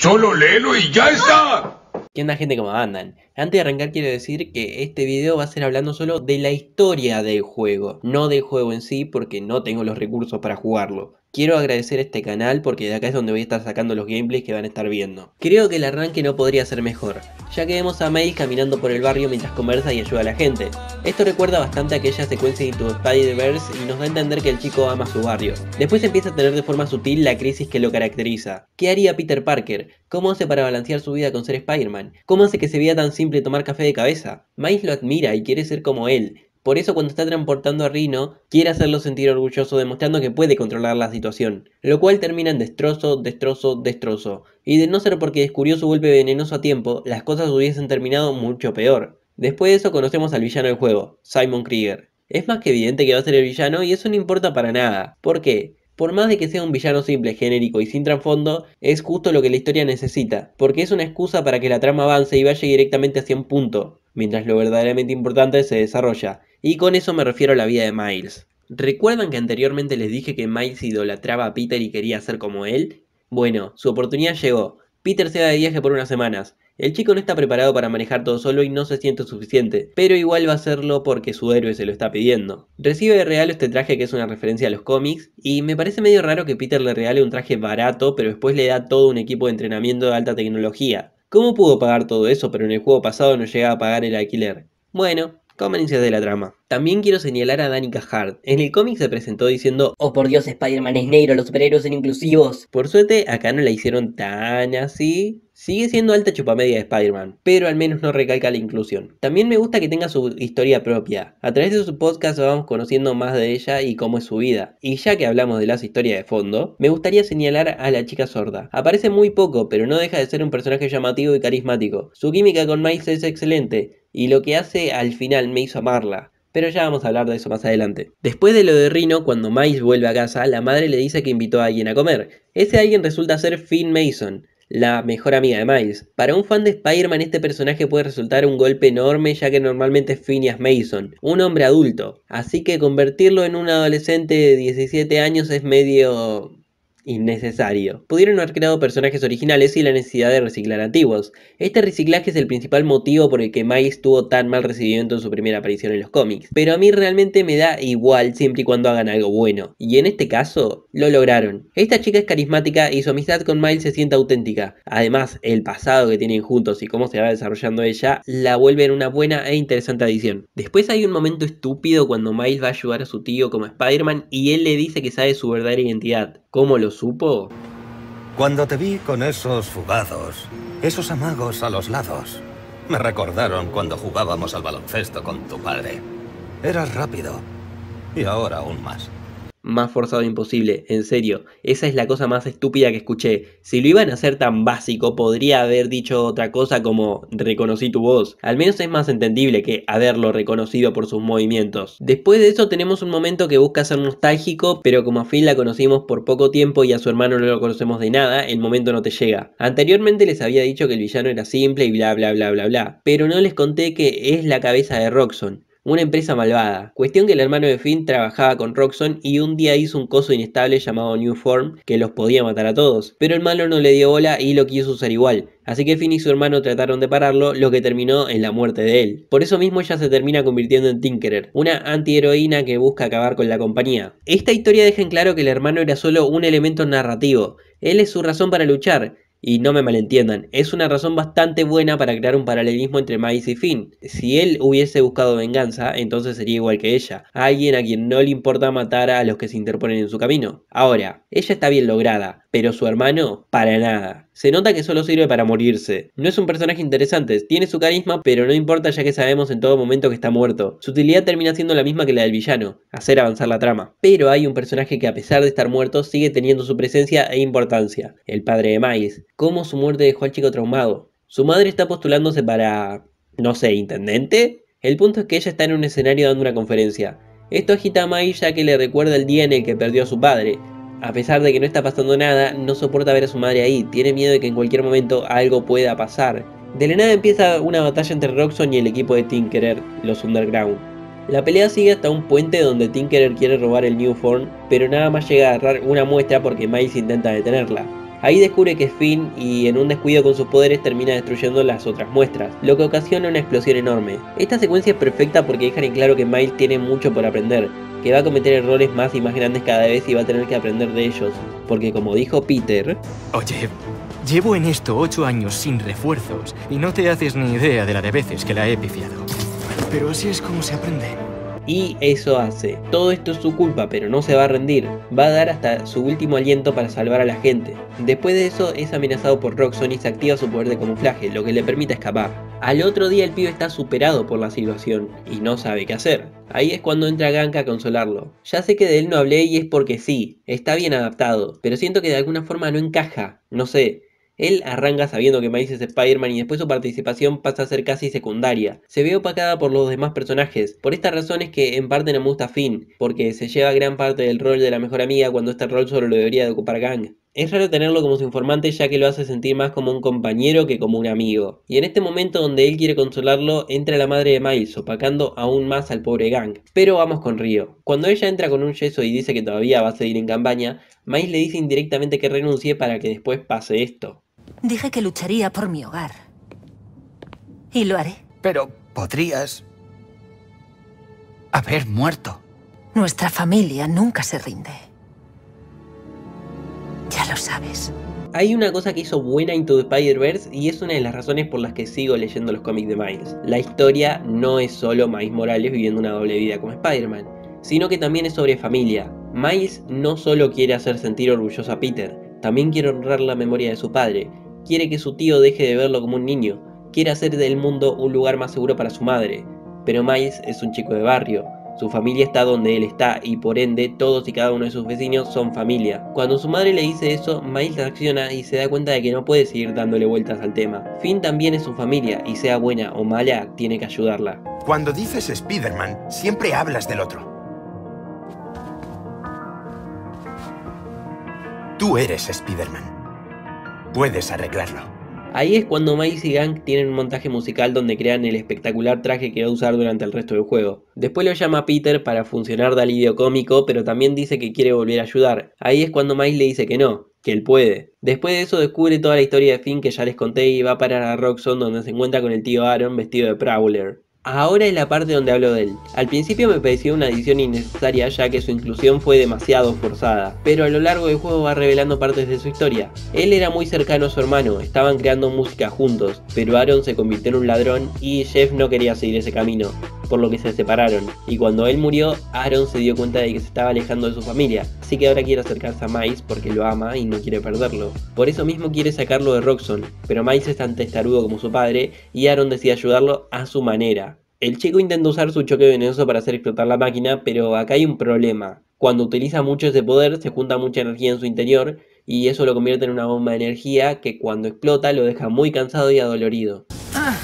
Solo léelo y ya está. ¿Qué onda gente? ¿Cómo andan? Antes de arrancar quiero decir que este video va a ser hablando solo de la historia del juego, no del juego en sí porque no tengo los recursos para jugarlo. Quiero agradecer este canal porque de acá es donde voy a estar sacando los gameplays que van a estar viendo. Creo que el arranque no podría ser mejor, ya que vemos a May caminando por el barrio mientras conversa y ayuda a la gente. Esto recuerda bastante a aquella secuencia de Into Spider-Verse y nos da a entender que el chico ama su barrio. Después empieza a tener de forma sutil la crisis que lo caracteriza. ¿Qué haría Peter Parker? ¿Cómo hace para balancear su vida con ser Spider-Man? ¿Cómo hace que se vea tan simple tomar café de cabeza? Miles lo admira y quiere ser como él, por eso cuando está transportando a Rino, quiere hacerlo sentir orgulloso demostrando que puede controlar la situación, lo cual termina en destrozo, destrozo, destrozo. Y de no ser porque descubrió su golpe venenoso a tiempo, las cosas hubiesen terminado mucho peor. Después de eso conocemos al villano del juego, Simon Krieger. Es más que evidente que va a ser el villano y eso no importa para nada. ¿Por qué? Por más de que sea un villano simple, genérico y sin trasfondo, es justo lo que la historia necesita, porque es una excusa para que la trama avance y vaya directamente hacia un punto, mientras lo verdaderamente importante se desarrolla, y con eso me refiero a la vida de Miles. ¿Recuerdan que anteriormente les dije que Miles idolatraba a Peter y quería ser como él? Bueno, su oportunidad llegó. Peter se va de viaje por unas semanas, el chico no está preparado para manejar todo solo y no se siente suficiente, pero igual va a hacerlo porque su héroe se lo está pidiendo. Recibe de regalo este traje que es una referencia a los cómics, y me parece medio raro que Peter le regale un traje barato, pero después le da todo un equipo de entrenamiento de alta tecnología. ¿Cómo pudo pagar todo eso, pero en el juego pasado no llegaba a pagar el alquiler? Bueno, Conveniencias de la trama. También quiero señalar a Danica Hart. En el cómic se presentó diciendo Oh por Dios, Spider-Man es negro, los superhéroes son inclusivos. Por suerte, acá no la hicieron tan así. Sigue siendo alta chupamedia de Spider-Man, pero al menos no recalca la inclusión. También me gusta que tenga su historia propia. A través de su podcast vamos conociendo más de ella y cómo es su vida. Y ya que hablamos de las historias de fondo, me gustaría señalar a la chica sorda. Aparece muy poco, pero no deja de ser un personaje llamativo y carismático. Su química con Miles es excelente, y lo que hace al final me hizo amarla. Pero ya vamos a hablar de eso más adelante. Después de lo de Rino, cuando Miles vuelve a casa, la madre le dice que invitó a alguien a comer. Ese alguien resulta ser Finn Mason, la mejor amiga de Miles. Para un fan de Spider-Man este personaje puede resultar un golpe enorme ya que normalmente es Phineas Mason, un hombre adulto. Así que convertirlo en un adolescente de 17 años es medio innecesario. Pudieron haber creado personajes originales sin la necesidad de reciclar antiguos. Este reciclaje es el principal motivo por el que Miles tuvo tan mal recibimiento en su primera aparición en los cómics, pero a mí realmente me da igual siempre y cuando hagan algo bueno, y en este caso lo lograron. Esta chica es carismática y su amistad con Miles se siente auténtica. Además, el pasado que tienen juntos y cómo se va desarrollando ella la vuelven una buena e interesante adición. Después hay un momento estúpido cuando Miles va a ayudar a su tío como Spider-Man y él le dice que sabe su verdadera identidad. ¿Cómo lo supo? Cuando te vi con esos fugados, esos amagos a los lados, me recordaron cuando jugábamos al baloncesto con tu padre. Eras rápido. Y ahora aún más más forzado imposible, en serio, esa es la cosa más estúpida que escuché. Si lo iban a hacer tan básico, podría haber dicho otra cosa como reconocí tu voz. Al menos es más entendible que haberlo reconocido por sus movimientos. Después de eso tenemos un momento que busca ser nostálgico, pero como a Finn la conocimos por poco tiempo y a su hermano no lo conocemos de nada, el momento no te llega. Anteriormente les había dicho que el villano era simple y bla bla bla bla bla, pero no les conté que es la cabeza de Roxxon una empresa malvada. Cuestión que el hermano de Finn trabajaba con Roxxon y un día hizo un coso inestable llamado New Form que los podía matar a todos. Pero el malo no le dio bola y lo quiso usar igual. Así que Finn y su hermano trataron de pararlo, lo que terminó en la muerte de él. Por eso mismo ella se termina convirtiendo en Tinkerer, una antiheroína que busca acabar con la compañía. Esta historia deja en claro que el hermano era solo un elemento narrativo. Él es su razón para luchar y no me malentiendan, es una razón bastante buena para crear un paralelismo entre Miles y Finn. Si él hubiese buscado venganza, entonces sería igual que ella, alguien a quien no le importa matar a los que se interponen en su camino. Ahora, ella está bien lograda, pero su hermano, para nada. Se nota que solo sirve para morirse. No es un personaje interesante, tiene su carisma, pero no importa ya que sabemos en todo momento que está muerto. Su utilidad termina siendo la misma que la del villano, hacer avanzar la trama. Pero hay un personaje que a pesar de estar muerto sigue teniendo su presencia e importancia, el padre de Miles. Cómo su muerte dejó al chico traumado. Su madre está postulándose para... no sé, intendente. El punto es que ella está en un escenario dando una conferencia. Esto agita a Miles ya que le recuerda el día en el que perdió a su padre, a pesar de que no está pasando nada, no soporta ver a su madre ahí, tiene miedo de que en cualquier momento algo pueda pasar. De la nada empieza una batalla entre Roxxon y el equipo de Tinkerer, los Underground. La pelea sigue hasta un puente donde Tinkerer quiere robar el New Form, pero nada más llega a agarrar una muestra porque Miles intenta detenerla. Ahí descubre que es Finn y en un descuido con sus poderes termina destruyendo las otras muestras, lo que ocasiona una explosión enorme. Esta secuencia es perfecta porque dejan en claro que Miles tiene mucho por aprender, que va a cometer errores más y más grandes cada vez y va a tener que aprender de ellos, porque como dijo Peter... Oye, llevo en esto ocho años sin refuerzos y no te haces ni idea de la de veces que la he pifiado. Pero así es como se aprende. Y eso hace. Todo esto es su culpa, pero no se va a rendir. Va a dar hasta su último aliento para salvar a la gente. Después de eso es amenazado por Roxxon y se activa su poder de camuflaje, lo que le permite escapar. Al otro día el pibe está superado por la situación y no sabe qué hacer. Ahí es cuando entra Gank a consolarlo. Ya sé que de él no hablé y es porque sí, está bien adaptado, pero siento que de alguna forma no encaja. No sé, él arranca sabiendo que Miles es Spider-Man y después su participación pasa a ser casi secundaria. Se ve opacada por los demás personajes. Por esta razón es que en parte no me gusta Finn, porque se lleva gran parte del rol de la mejor amiga cuando este rol solo lo debería de ocupar Gang. Es raro tenerlo como su informante ya que lo hace sentir más como un compañero que como un amigo. Y en este momento donde él quiere consolarlo, entra la madre de Miles, opacando aún más al pobre Gang. Pero vamos con Río. Cuando ella entra con un yeso y dice que todavía va a seguir en campaña, Miles le dice indirectamente que renuncie para que después pase esto. Dije que lucharía por mi hogar. Y lo haré. Pero podrías... haber muerto. Nuestra familia nunca se rinde. Ya lo sabes. Hay una cosa que hizo buena Into the Spider-Verse y es una de las razones por las que sigo leyendo los cómics de Miles. La historia no es solo Miles Morales viviendo una doble vida como Spider-Man, sino que también es sobre familia. Miles no solo quiere hacer sentir orgulloso a Peter, también quiere honrar la memoria de su padre, quiere que su tío deje de verlo como un niño, quiere hacer del mundo un lugar más seguro para su madre. Pero Miles es un chico de barrio, su familia está donde él está y por ende todos y cada uno de sus vecinos son familia. Cuando su madre le dice eso, Miles reacciona y se da cuenta de que no puede seguir dándole vueltas al tema. Finn también es su familia y sea buena o mala, tiene que ayudarla. Cuando dices Spider-Man, siempre hablas del otro. Tú eres Spider-Man. Puedes arreglarlo. Ahí es cuando Miles y Gang tienen un montaje musical donde crean el espectacular traje que va a usar durante el resto del juego. Después lo llama Peter para funcionar de alivio cómico, pero también dice que quiere volver a ayudar. Ahí es cuando Miles le dice que no, que él puede. Después de eso descubre toda la historia de Finn que ya les conté y va a parar a Roxxon donde se encuentra con el tío Aaron vestido de Prowler. Ahora es la parte donde hablo de él. Al principio me pareció una edición innecesaria ya que su inclusión fue demasiado forzada, pero a lo largo del juego va revelando partes de su historia. Él era muy cercano a su hermano, estaban creando música juntos, pero Aaron se convirtió en un ladrón y Jeff no quería seguir ese camino, por lo que se separaron. Y cuando él murió, Aaron se dio cuenta de que se estaba alejando de su familia, así que ahora quiere acercarse a Miles porque lo ama y no quiere perderlo. Por eso mismo quiere sacarlo de Roxxon, pero Miles es tan testarudo como su padre y Aaron decide ayudarlo a su manera. El chico intenta usar su choque venenoso para hacer explotar la máquina, pero acá hay un problema. Cuando utiliza mucho ese poder, se junta mucha energía en su interior y eso lo convierte en una bomba de energía que cuando explota lo deja muy cansado y adolorido. Ah,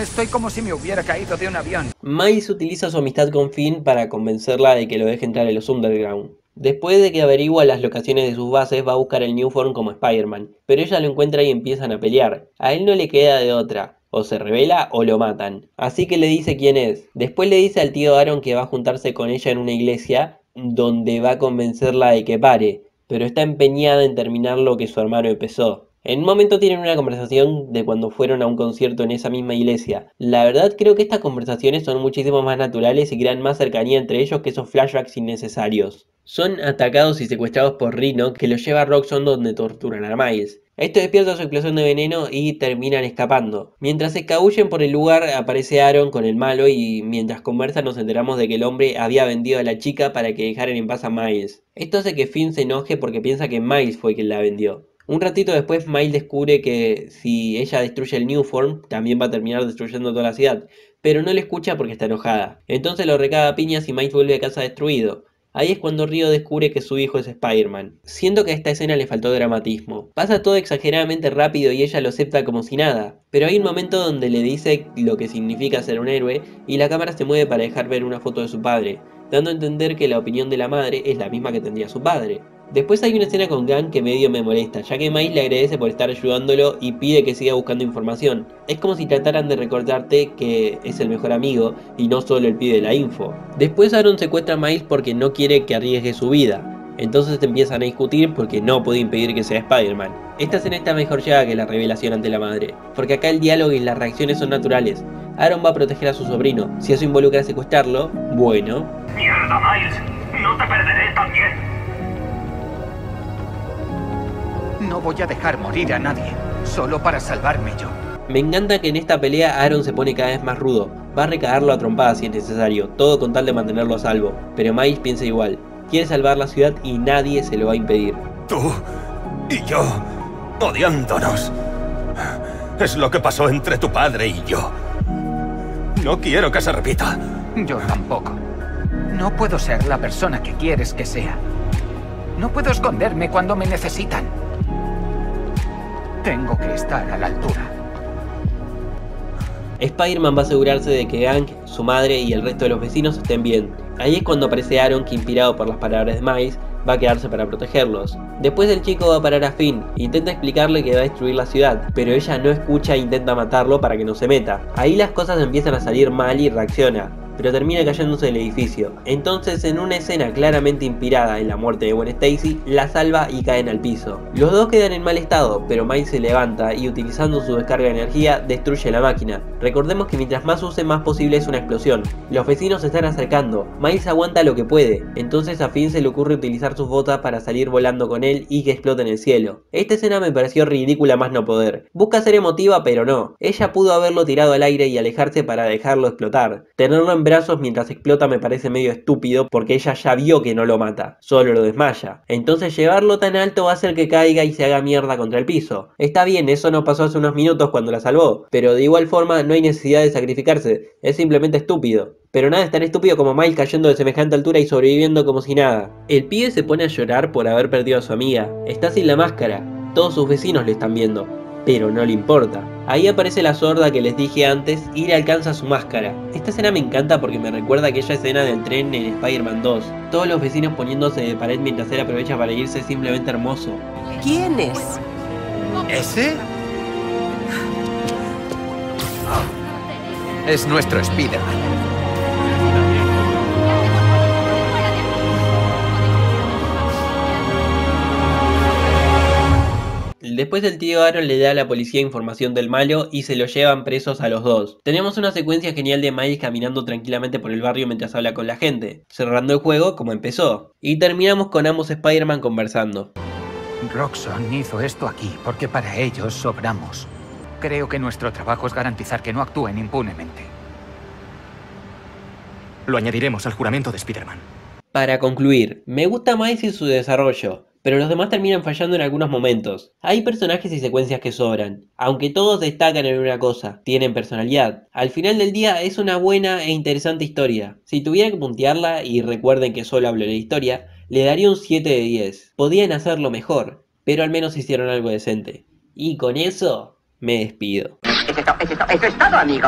estoy como si me hubiera caído de un avión. Miles utiliza su amistad con Finn para convencerla de que lo deje entrar en los Underground. Después de que averigua las locaciones de sus bases, va a buscar el New Form como Spider-Man, pero ella lo encuentra y empiezan a pelear. A él no le queda de otra o se revela o lo matan. Así que le dice quién es. Después le dice al tío Aaron que va a juntarse con ella en una iglesia donde va a convencerla de que pare, pero está empeñada en terminar lo que su hermano empezó. En un momento tienen una conversación de cuando fueron a un concierto en esa misma iglesia. La verdad creo que estas conversaciones son muchísimo más naturales y crean más cercanía entre ellos que esos flashbacks innecesarios. Son atacados y secuestrados por Rino que los lleva a Roxxon donde torturan a Miles. Esto despierta su explosión de veneno y terminan escapando. Mientras se escabullen por el lugar aparece Aaron con el malo y mientras conversan nos enteramos de que el hombre había vendido a la chica para que dejaran en paz a Miles. Esto hace que Finn se enoje porque piensa que Miles fue quien la vendió. Un ratito después Miles descubre que si ella destruye el New Form también va a terminar destruyendo toda la ciudad, pero no le escucha porque está enojada. Entonces lo recaga a piñas y Miles vuelve a casa destruido. Ahí es cuando Río descubre que su hijo es Spider-Man. Siento que a esta escena le faltó dramatismo. Pasa todo exageradamente rápido y ella lo acepta como si nada. Pero hay un momento donde le dice lo que significa ser un héroe y la cámara se mueve para dejar ver una foto de su padre, dando a entender que la opinión de la madre es la misma que tendría su padre. Después hay una escena con Gang que medio me molesta, ya que Miles le agradece por estar ayudándolo y pide que siga buscando información. Es como si trataran de recordarte que es el mejor amigo y no solo el pide la info. Después Aaron secuestra a Miles porque no quiere que arriesgue su vida. Entonces empiezan a discutir porque no puede impedir que sea Spider-Man. Esta escena está mejor llevada que la revelación ante la madre, porque acá el diálogo y las reacciones son naturales. Aaron va a proteger a su sobrino, si eso involucra secuestrarlo, bueno. ¡Mierda, Miles! ¡No te perderé también! No voy a dejar morir a nadie, solo para salvarme yo. Me encanta que en esta pelea Aaron se pone cada vez más rudo, va a recagarlo a trompadas si es necesario, todo con tal de mantenerlo a salvo, pero Miles piensa igual, quiere salvar la ciudad y nadie se lo va a impedir. Tú y yo, odiándonos. Es lo que pasó entre tu padre y yo. No quiero que se repita. Yo tampoco. No puedo ser la persona que quieres que sea. No puedo esconderme cuando me necesitan. Tengo que estar a la altura. Spider-Man va a asegurarse de que Hank, su madre y el resto de los vecinos estén bien. Ahí es cuando aparece que inspirado por las palabras de Miles, va a quedarse para protegerlos. Después el chico va a parar a Finn, intenta explicarle que va a destruir la ciudad, pero ella no escucha e intenta matarlo para que no se meta. Ahí las cosas empiezan a salir mal y reacciona pero termina cayéndose del edificio. Entonces, en una escena claramente inspirada en la muerte de Gwen Stacy, la salva y caen al piso. Los dos quedan en mal estado, pero Miles se levanta y utilizando su descarga de energía destruye la máquina. Recordemos que mientras más use, más posible es una explosión. Los vecinos se están acercando, Miles aguanta lo que puede, entonces a Finn se le ocurre utilizar sus botas para salir volando con él y que explote en el cielo. Esta escena me pareció ridícula más no poder. Busca ser emotiva, pero no. Ella pudo haberlo tirado al aire y alejarse para dejarlo explotar. Tenerlo en brazos mientras explota me parece medio estúpido porque ella ya vio que no lo mata, solo lo desmaya. Entonces llevarlo tan alto va a hacer que caiga y se haga mierda contra el piso. Está bien, eso no pasó hace unos minutos cuando la salvó, pero de igual forma no hay necesidad de sacrificarse, es simplemente estúpido. Pero nada es tan estúpido como Miles cayendo de semejante altura y sobreviviendo como si nada. El pibe se pone a llorar por haber perdido a su amiga, está sin la máscara, todos sus vecinos le están viendo, pero no le importa. Ahí aparece la sorda que les dije antes y le alcanza su máscara. Esta escena me encanta porque me recuerda aquella escena del tren en Spider-Man 2. Todos los vecinos poniéndose de pared mientras él aprovecha para irse es simplemente hermoso. ¿Quién es? ¿Ese? Es nuestro Spider-Man. Después el tío Aaron le da a la policía información del malo y se lo llevan presos a los dos. Tenemos una secuencia genial de Miles caminando tranquilamente por el barrio mientras habla con la gente, cerrando el juego como empezó. Y terminamos con ambos Spider-Man conversando. Roxxon hizo esto aquí porque para ellos sobramos. Creo que nuestro trabajo es garantizar que no actúen impunemente. Lo añadiremos al juramento de Spider-Man. Para concluir, me gusta Miles y su desarrollo, pero los demás terminan fallando en algunos momentos. Hay personajes y secuencias que sobran, aunque todos destacan en una cosa, tienen personalidad. Al final del día es una buena e interesante historia. Si tuviera que puntearla, y recuerden que solo hablo de la historia, le daría un 7 de 10. Podían hacerlo mejor, pero al menos hicieron algo decente. Y con eso, me despido. Es, es.